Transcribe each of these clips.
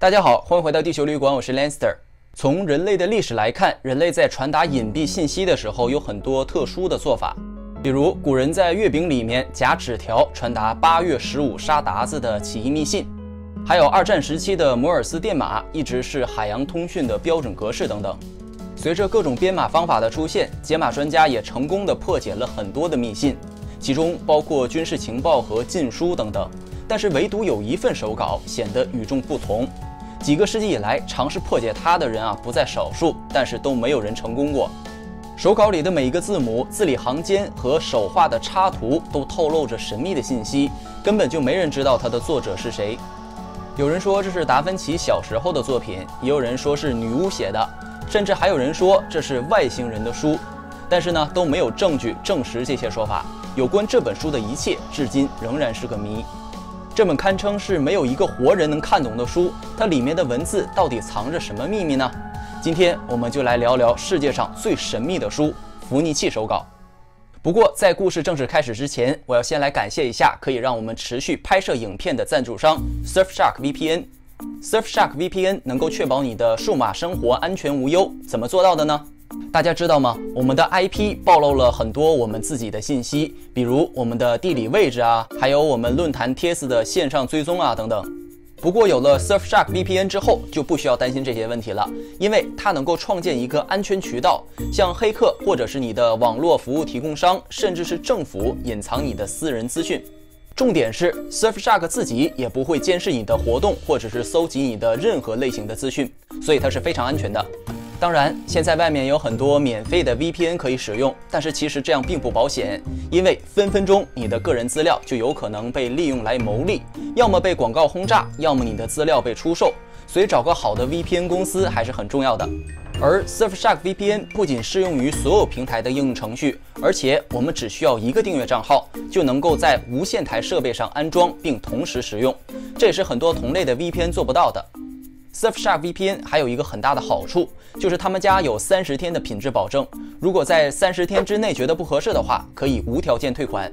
大家好，欢迎回到地球旅馆，我是 Lanster。从人类的历史来看，人类在传达隐蔽信息的时候有很多特殊的做法，比如古人在月饼里面夹纸条传达八月十五杀鞑子的起义密信，还有二战时期的摩尔斯电码一直是海洋通讯的标准格式等等。随着各种编码方法的出现，解码专家也成功的破解了很多的密信，其中包括军事情报和禁书等等。但是唯独有一份手稿显得与众不同。几个世纪以来，尝试破解它的人啊不在少数，但是都没有人成功过。手稿里的每一个字母、字里行间和手画的插图都透露着神秘的信息，根本就没人知道它的作者是谁。有人说这是达芬奇小时候的作品，也有人说是女巫写的，甚至还有人说这是外星人的书。但是呢，都没有证据证实这些说法。有关这本书的一切，至今仍然是个谜。这本堪称是没有一个活人能看懂的书，它里面的文字到底藏着什么秘密呢？今天我们就来聊聊世界上最神秘的书《伏尼契手稿》。不过在故事正式开始之前，我要先来感谢一下可以让我们持续拍摄影片的赞助商 Surfshark VPN。Surfshark VPN 能够确保你的数码生活安全无忧，怎么做到的呢？大家知道吗？我们的 IP 暴露了很多我们自己的信息，比如我们的地理位置啊，还有我们论坛帖子的线上追踪啊等等。不过有了 Surfshark VPN 之后，就不需要担心这些问题了，因为它能够创建一个安全渠道，向黑客或者是你的网络服务提供商，甚至是政府隐藏你的私人资讯。重点是 Surfshark 自己也不会监视你的活动，或者是搜集你的任何类型的资讯，所以它是非常安全的。当然，现在外面有很多免费的 VPN 可以使用，但是其实这样并不保险，因为分分钟你的个人资料就有可能被利用来牟利，要么被广告轰炸，要么你的资料被出售。所以找个好的 VPN 公司还是很重要的。而 Surfshark VPN 不仅适用于所有平台的应用程序，而且我们只需要一个订阅账号就能够在无线台设备上安装并同时使用，这也是很多同类的 VPN 做不到的。Surfshark VPN 还有一个很大的好处，就是他们家有三十天的品质保证。如果在三十天之内觉得不合适的话，可以无条件退款。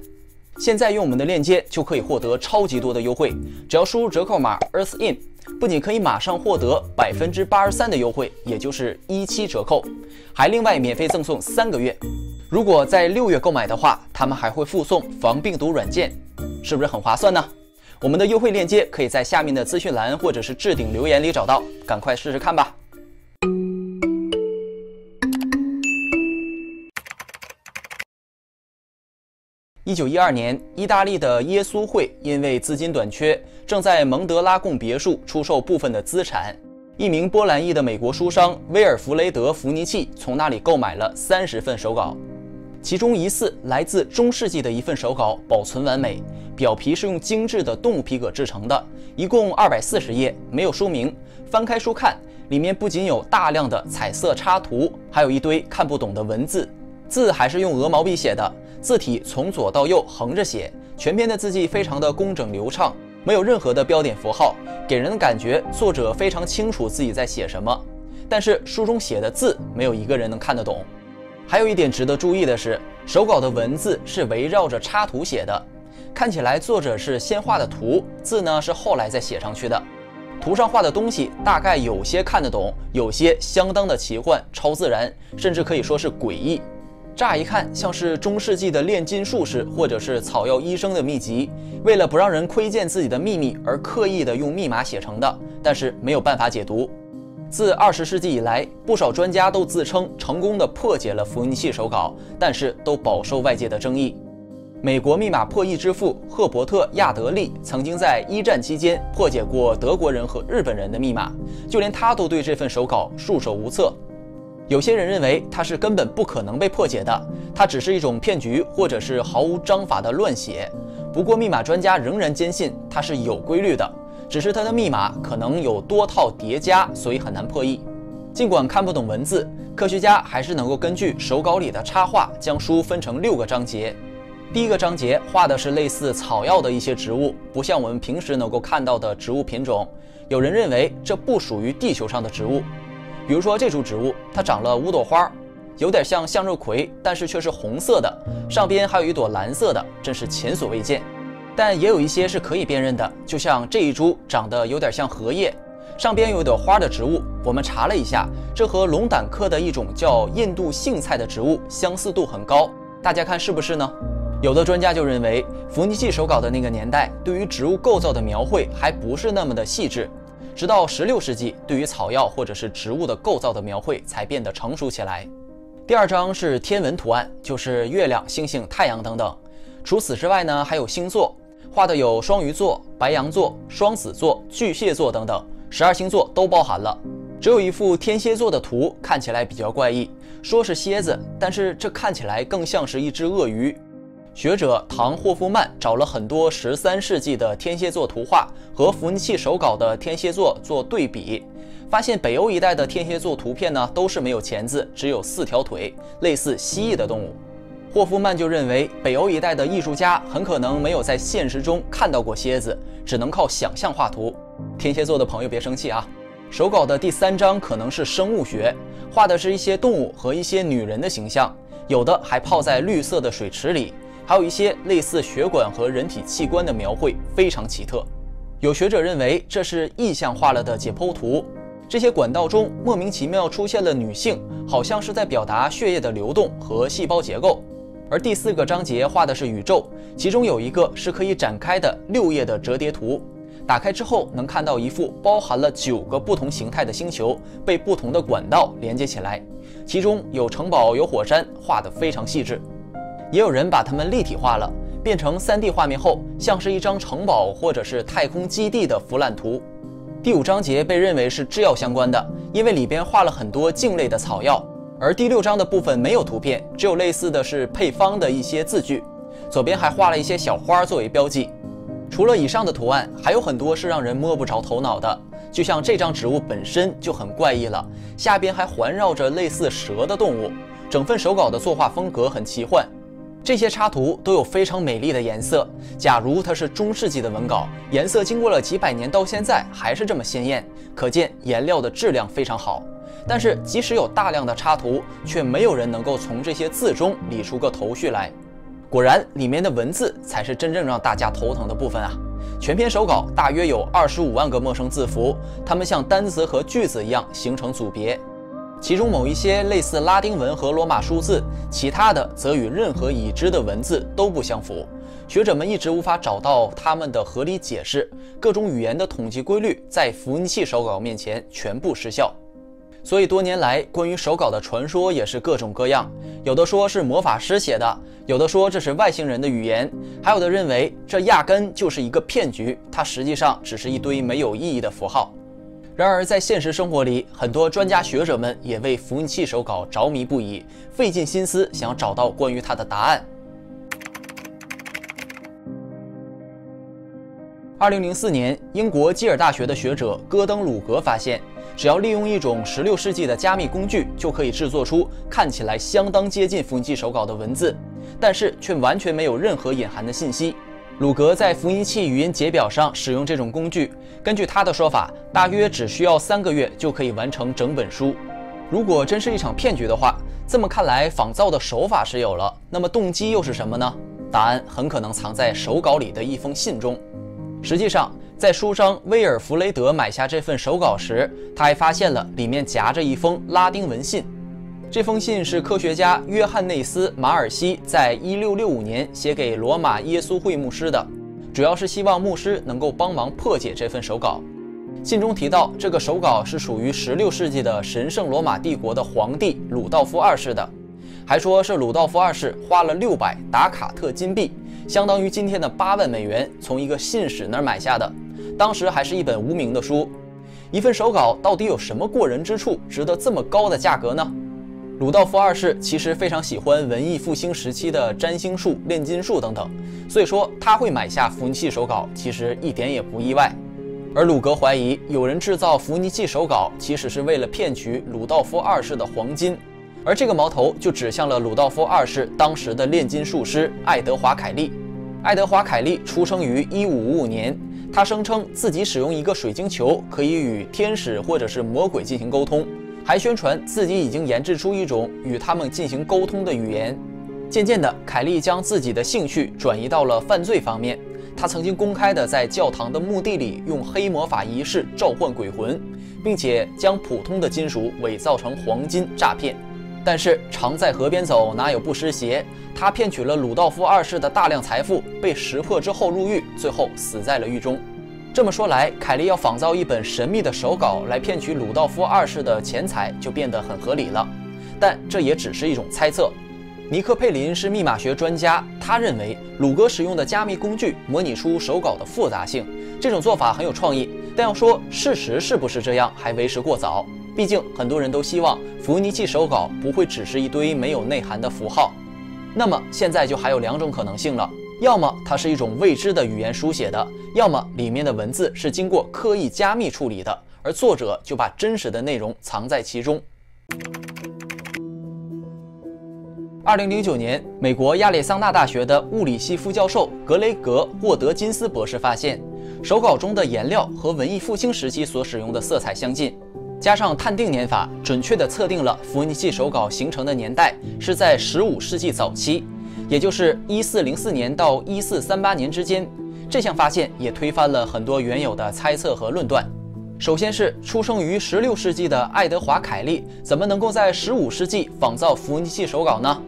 现在用我们的链接就可以获得超级多的优惠，只要输入折扣码 EarthIn，不仅可以马上获得百分之八十三的优惠，也就是一七折扣，还另外免费赠送三个月。如果在六月购买的话，他们还会附送防病毒软件，是不是很划算呢？我们的优惠链接可以在下面的资讯栏或者是置顶留言里找到，赶快试试看吧。一九一二年，意大利的耶稣会因为资金短缺，正在蒙德拉贡别墅出售部分的资产。一名波兰裔的美国书商威尔弗雷德·弗尼契从那里购买了三十份手稿。其中疑似来自中世纪的一份手稿保存完美，表皮是用精致的动物皮革制成的，一共二百四十页，没有书名。翻开书看，里面不仅有大量的彩色插图，还有一堆看不懂的文字，字还是用鹅毛笔写的，字体从左到右横着写，全篇的字迹非常的工整流畅，没有任何的标点符号，给人的感觉作者非常清楚自己在写什么。但是书中写的字，没有一个人能看得懂。还有一点值得注意的是，手稿的文字是围绕着插图写的，看起来作者是先画的图，字呢是后来再写上去的。图上画的东西大概有些看得懂，有些相当的奇幻、超自然，甚至可以说是诡异。乍一看像是中世纪的炼金术士或者是草药医生的秘籍，为了不让人窥见自己的秘密而刻意的用密码写成的，但是没有办法解读。自二十世纪以来，不少专家都自称成功的破解了伏尼契手稿，但是都饱受外界的争议。美国密码破译之父赫伯特·亚德利曾经在一战期间破解过德国人和日本人的密码，就连他都对这份手稿束手无策。有些人认为它是根本不可能被破解的，它只是一种骗局，或者是毫无章法的乱写。不过，密码专家仍然坚信它是有规律的。只是它的密码可能有多套叠加，所以很难破译。尽管看不懂文字，科学家还是能够根据手稿里的插画，将书分成六个章节。第一个章节画的是类似草药的一些植物，不像我们平时能够看到的植物品种。有人认为这不属于地球上的植物，比如说这株植物，它长了五朵花，有点像向日葵，但是却是红色的，上边还有一朵蓝色的，真是前所未见。但也有一些是可以辨认的，就像这一株长得有点像荷叶，上边有一朵花的植物，我们查了一下，这和龙胆科的一种叫印度杏菜的植物相似度很高。大家看是不是呢？有的专家就认为，伏尼契手稿的那个年代，对于植物构造的描绘还不是那么的细致。直到十六世纪，对于草药或者是植物的构造的描绘才变得成熟起来。第二章是天文图案，就是月亮、星星、太阳等等。除此之外呢，还有星座，画的有双鱼座、白羊座、双子座、巨蟹座等等，十二星座都包含了。只有一幅天蝎座的图看起来比较怪异，说是蝎子，但是这看起来更像是一只鳄鱼。学者唐霍夫曼找了很多十三世纪的天蝎座图画和伏尼契手稿的天蝎座做对比，发现北欧一带的天蝎座图片呢都是没有钳子，只有四条腿，类似蜥蜴的动物。霍夫曼就认为北欧一带的艺术家很可能没有在现实中看到过蝎子，只能靠想象画图。天蝎座的朋友别生气啊！手稿的第三章可能是生物学，画的是一些动物和一些女人的形象，有的还泡在绿色的水池里。还有一些类似血管和人体器官的描绘，非常奇特。有学者认为这是意象化了的解剖图。这些管道中莫名其妙出现了女性，好像是在表达血液的流动和细胞结构。而第四个章节画的是宇宙，其中有一个是可以展开的六页的折叠图。打开之后能看到一幅包含了九个不同形态的星球被不同的管道连接起来，其中有城堡，有火山，画得非常细致。也有人把它们立体化了，变成 3D 画面后，像是一张城堡或者是太空基地的俯览图。第五章节被认为是制药相关的，因为里边画了很多茎类的草药。而第六章的部分没有图片，只有类似的是配方的一些字句。左边还画了一些小花作为标记。除了以上的图案，还有很多是让人摸不着头脑的，就像这张植物本身就很怪异了，下边还环绕着类似蛇的动物。整份手稿的作画风格很奇幻。这些插图都有非常美丽的颜色。假如它是中世纪的文稿，颜色经过了几百年到现在还是这么鲜艳，可见颜料的质量非常好。但是即使有大量的插图，却没有人能够从这些字中理出个头绪来。果然，里面的文字才是真正让大家头疼的部分啊！全篇手稿大约有二十五万个陌生字符，它们像单词和句子一样形成组别。其中某一些类似拉丁文和罗马数字，其他的则与任何已知的文字都不相符。学者们一直无法找到它们的合理解释，各种语言的统计规律在伏尼契手稿面前全部失效。所以多年来，关于手稿的传说也是各种各样，有的说是魔法师写的，有的说这是外星人的语言，还有的认为这压根就是一个骗局，它实际上只是一堆没有意义的符号。然而，在现实生活里，很多专家学者们也为伏尼契手稿着迷不已，费尽心思想找到关于它的答案。二零零四年，英国基尔大学的学者戈登·鲁格发现，只要利用一种十六世纪的加密工具，就可以制作出看起来相当接近伏尼契手稿的文字，但是却完全没有任何隐含的信息。鲁格在伏尼契语音解表上使用这种工具，根据他的说法，大约只需要三个月就可以完成整本书。如果真是一场骗局的话，这么看来，仿造的手法是有了，那么动机又是什么呢？答案很可能藏在手稿里的一封信中。实际上，在书商威尔弗雷德买下这份手稿时，他还发现了里面夹着一封拉丁文信。这封信是科学家约翰内斯·马尔西在一六六五年写给罗马耶稣会牧师的，主要是希望牧师能够帮忙破解这份手稿。信中提到，这个手稿是属于十六世纪的神圣罗马帝国的皇帝鲁道夫二世的，还说是鲁道夫二世花了六百达卡特金币，相当于今天的八万美元，从一个信使那儿买下的。当时还是一本无名的书，一份手稿到底有什么过人之处，值得这么高的价格呢？鲁道夫二世其实非常喜欢文艺复兴时期的占星术、炼金术等等，所以说他会买下伏尼契手稿，其实一点也不意外。而鲁格怀疑有人制造伏尼契手稿，其实是为了骗取鲁道夫二世的黄金，而这个矛头就指向了鲁道夫二世当时的炼金术师爱德华·凯利。爱德华·凯利出生于1555年，他声称自己使用一个水晶球可以与天使或者是魔鬼进行沟通。还宣传自己已经研制出一种与他们进行沟通的语言。渐渐的，凯利将自己的兴趣转移到了犯罪方面。他曾经公开的在教堂的墓地里用黑魔法仪式召唤鬼魂，并且将普通的金属伪造成黄金诈骗。但是常在河边走，哪有不湿鞋？他骗取了鲁道夫二世的大量财富，被识破之后入狱，最后死在了狱中。这么说来，凯利要仿造一本神秘的手稿来骗取鲁道夫二世的钱财，就变得很合理了。但这也只是一种猜测。尼克佩林是密码学专家，他认为鲁格使用的加密工具模拟出手稿的复杂性，这种做法很有创意。但要说事实是不是这样，还为时过早。毕竟很多人都希望伏尼契手稿不会只是一堆没有内涵的符号。那么现在就还有两种可能性了：要么它是一种未知的语言书写的，要么里面的文字是经过刻意加密处理的，而作者就把真实的内容藏在其中。二零零九年，美国亚利桑那大学的物理系副教授格雷格·沃德金斯博士发现，手稿中的颜料和文艺复兴时期所使用的色彩相近，加上碳定年法，准确地测定了伏尼契手稿形成的年代是在十五世纪早期，也就是一四零四年到一四三八年之间。这项发现也推翻了很多原有的猜测和论断。首先是出生于十六世纪的爱德华·凯利，怎么能够在十五世纪仿造伏尼契手稿呢？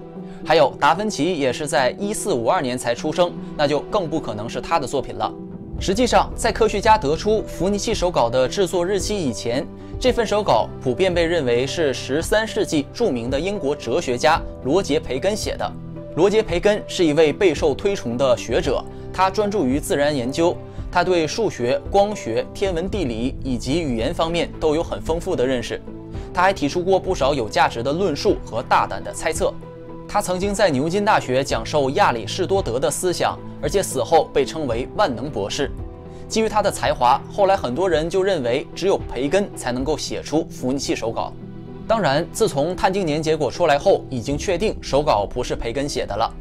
还有达芬奇也是在一四五二年才出生，那就更不可能是他的作品了。实际上，在科学家得出伏尼契手稿的制作日期以前，这份手稿普遍被认为是十三世纪著名的英国哲学家罗杰·培根写的。罗杰·培根是一位备受推崇的学者，他专注于自然研究，他对数学、光学、天文、地理以及语言方面都有很丰富的认识。他还提出过不少有价值的论述和大胆的猜测。他曾经在牛津大学讲授亚里士多德的思想，而且死后被称为万能博士。基于他的才华，后来很多人就认为只有培根才能够写出福尼契手稿。当然，自从碳定年结果出来后，已经确定手稿不是培根写的了。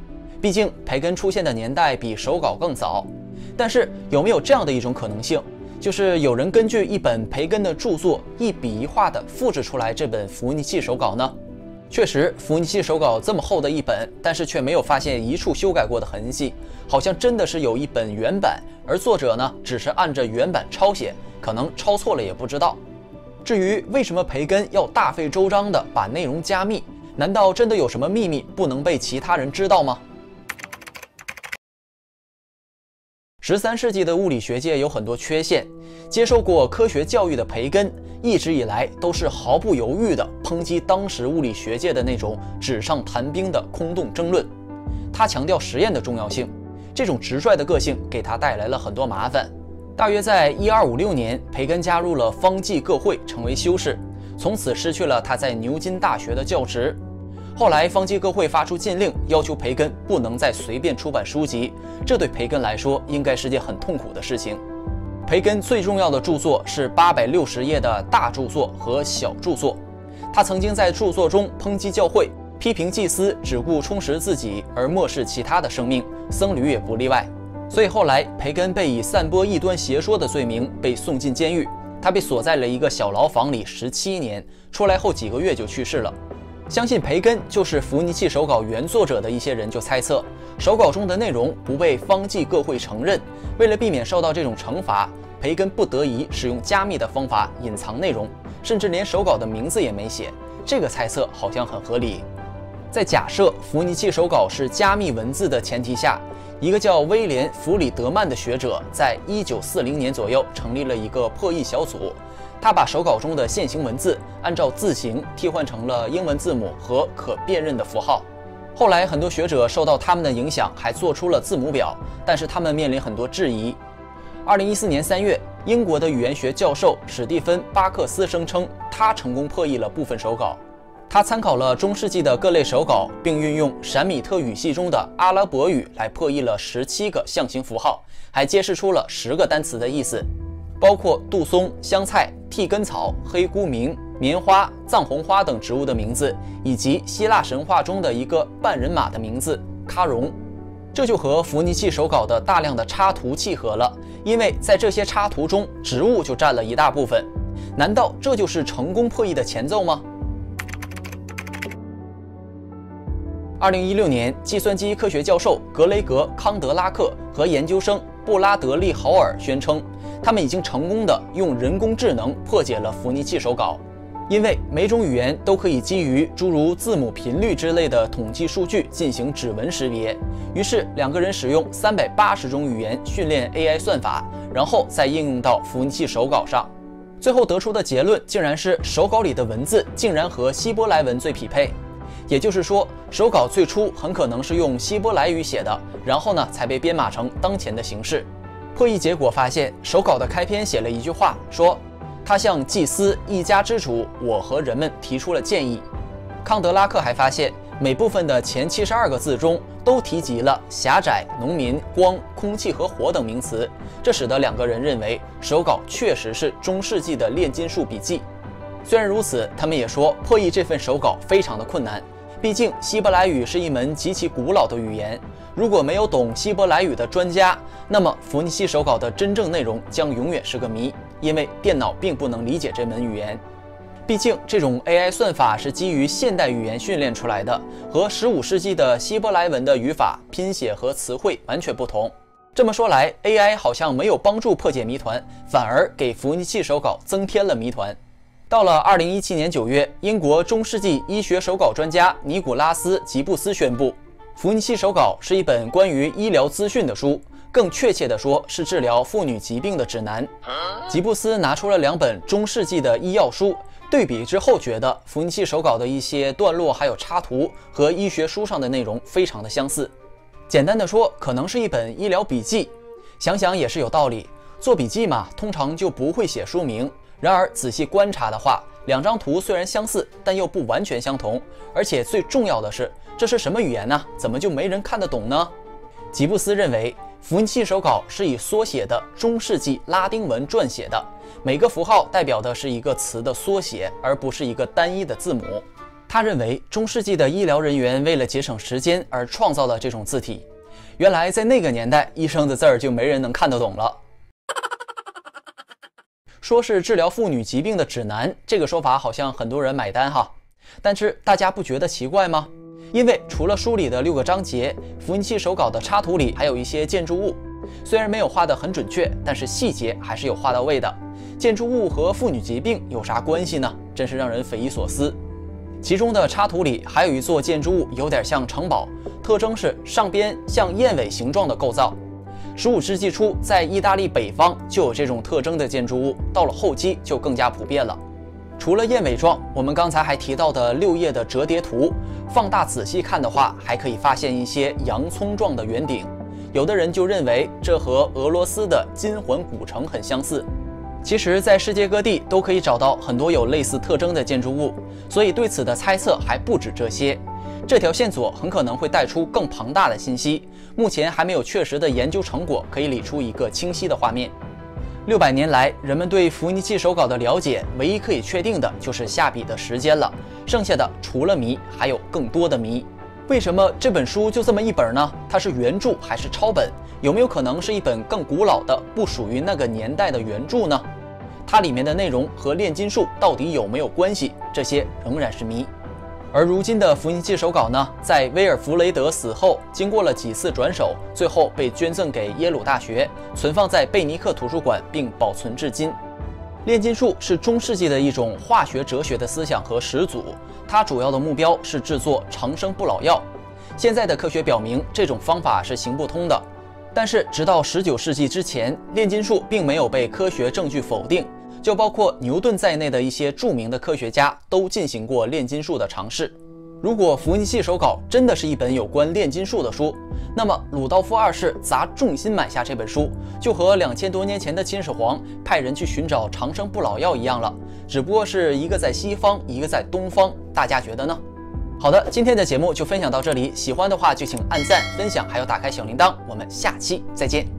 毕竟培根出现的年代比手稿更早。但是有没有这样的一种可能性，就是有人根据一本培根的著作一笔一画地复制出来这本伏尼契手稿呢？确实，伏尼契手稿这么厚的一本，但是却没有发现一处修改过的痕迹，好像真的是有一本原版，而作者呢，只是按着原版抄写，可能抄错了也不知道。至于为什么培根要大费周章地把内容加密，难道真的有什么秘密不能被其他人知道吗？十三世纪的物理学界有很多缺陷，接受过科学教育的培根一直以来都是毫不犹豫地抨击当时物理学界的那种纸上谈兵的空洞争论。他强调实验的重要性，这种直率的个性给他带来了很多麻烦。大约在一二五六年，培根加入了方济各会，成为修士，从此失去了他在牛津大学的教职。后来，方济各会发出禁令，要求培根不能再随便出版书籍。这对培根来说，应该是件很痛苦的事情。培根最重要的著作是八百六十页的大著作和小著作。他曾经在著作中抨击教会，批评祭司只顾充实自己而漠视其他的生命，僧侣也不例外。所以后来，培根被以散播异端邪说的罪名被送进监狱。他被锁在了一个小牢房里十七年，出来后几个月就去世了。相信培根就是伏尼契手稿原作者的一些人就猜测，手稿中的内容不被方济各会承认，为了避免受到这种惩罚，培根不得已使用加密的方法隐藏内容，甚至连手稿的名字也没写。这个猜测好像很合理。在假设伏尼契手稿是加密文字的前提下，一个叫威廉·弗里德曼的学者在一九四零年左右成立了一个破译小组。他把手稿中的线形文字按照字形替换成了英文字母和可辨认的符号。后来，很多学者受到他们的影响，还做出了字母表，但是他们面临很多质疑。二零一四年三月，英国的语言学教授史蒂芬·巴克斯声称，他成功破译了部分手稿。他参考了中世纪的各类手稿，并运用闪米特语系中的阿拉伯语来破译了十七个象形符号，还揭示出了十个单词的意思。包括杜松、香菜、替根草、黑菇名、棉花、藏红花等植物的名字，以及希腊神话中的一个半人马的名字喀戎，这就和伏尼契手稿的大量的插图契合了，因为在这些插图中，植物就占了一大部分。难道这就是成功破译的前奏吗？二零一六年，计算机科学教授格雷格·康德拉克和研究生。布拉德利·豪尔宣称，他们已经成功的用人工智能破解了伏尼契手稿。因为每种语言都可以基于诸如字母频率之类的统计数据进行指纹识别，于是两个人使用三百八十种语言训练 AI 算法，然后再应用到伏尼契手稿上，最后得出的结论竟然是手稿里的文字竟然和希伯来文最匹配。也就是说，手稿最初很可能是用希伯来语写的，然后呢才被编码成当前的形式。破译结果发现，手稿的开篇写了一句话，说。他向祭司、一家之主、我和人们提出了建议。康德拉克还发现，每部分的前七十二个字中都提及了狭窄、农民、光、空气和火等名词，这使得两个人认为手稿确实是中世纪的炼金术笔记。虽然如此，他们也说破译这份手稿非常的困难，毕竟希伯来语是一门极其古老的语言。如果没有懂希伯来语的专家，那么伏尼西手稿的真正内容将永远是个谜。因为电脑并不能理解这门语言，毕竟这种 AI 算法是基于现代语言训练出来的，和15世纪的希伯来文的语法、拼写和词汇完全不同。这么说来，AI 好像没有帮助破解谜团，反而给伏尼契手稿增添了谜团。到了2017年9月，英国中世纪医学手稿专家尼古拉斯·吉布斯宣布，伏尼契手稿是一本关于医疗资讯的书。更确切地说，是治疗妇女疾病的指南。吉布斯拿出了两本中世纪的医药书，对比之后，觉得伏尼契手稿的一些段落还有插图和医学书上的内容非常的相似。简单的说，可能是一本医疗笔记。想想也是有道理，做笔记嘛，通常就不会写书名。然而仔细观察的话，两张图虽然相似，但又不完全相同。而且最重要的是，这是什么语言呢？怎么就没人看得懂呢？吉布斯认为。符契手稿是以缩写的中世纪拉丁文撰写的，每个符号代表的是一个词的缩写，而不是一个单一的字母。他认为中世纪的医疗人员为了节省时间而创造了这种字体。原来在那个年代，医生的字儿就没人能看得懂了。说是治疗妇女疾病的指南，这个说法好像很多人买单哈。但是大家不觉得奇怪吗？因为除了书里的六个章节，福音器手稿的插图里还有一些建筑物，虽然没有画得很准确，但是细节还是有画到位的。建筑物和妇女疾病有啥关系呢？真是让人匪夷所思。其中的插图里还有一座建筑物，有点像城堡，特征是上边像燕尾形状的构造。十五世纪初，在意大利北方就有这种特征的建筑物，到了后期就更加普遍了。除了燕尾状，我们刚才还提到的六叶的折叠图，放大仔细看的话，还可以发现一些洋葱状的圆顶。有的人就认为这和俄罗斯的金环古城很相似。其实，在世界各地都可以找到很多有类似特征的建筑物，所以对此的猜测还不止这些。这条线索很可能会带出更庞大的信息，目前还没有确实的研究成果可以理出一个清晰的画面。六百年来，人们对伏尼契手稿的了解，唯一可以确定的就是下笔的时间了。剩下的除了谜，还有更多的谜。为什么这本书就这么一本呢？它是原著还是抄本？有没有可能是一本更古老的、不属于那个年代的原著呢？它里面的内容和炼金术到底有没有关系？这些仍然是谜。而如今的福尼契手稿呢，在威尔弗雷德死后，经过了几次转手，最后被捐赠给耶鲁大学，存放在贝尼克图书馆，并保存至今。炼金术是中世纪的一种化学哲学的思想和始祖，它主要的目标是制作长生不老药。现在的科学表明，这种方法是行不通的。但是，直到19世纪之前，炼金术并没有被科学证据否定。就包括牛顿在内的一些著名的科学家都进行过炼金术的尝试。如果伏尼契手稿真的是一本有关炼金术的书，那么鲁道夫二世砸重金买下这本书，就和两千多年前的秦始皇派人去寻找长生不老药一样了。只不过是一个在西方，一个在东方，大家觉得呢？好的，今天的节目就分享到这里，喜欢的话就请按赞、分享，还有打开小铃铛。我们下期再见。